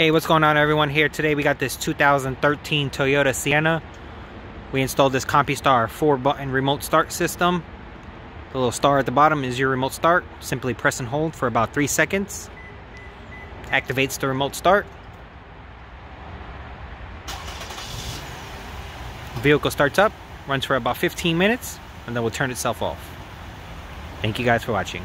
Hey, what's going on everyone here? Today we got this 2013 Toyota Sienna. We installed this CompuStar 4 button remote start system. The little star at the bottom is your remote start. Simply press and hold for about 3 seconds. Activates the remote start. Vehicle starts up, runs for about 15 minutes, and then will turn itself off. Thank you guys for watching.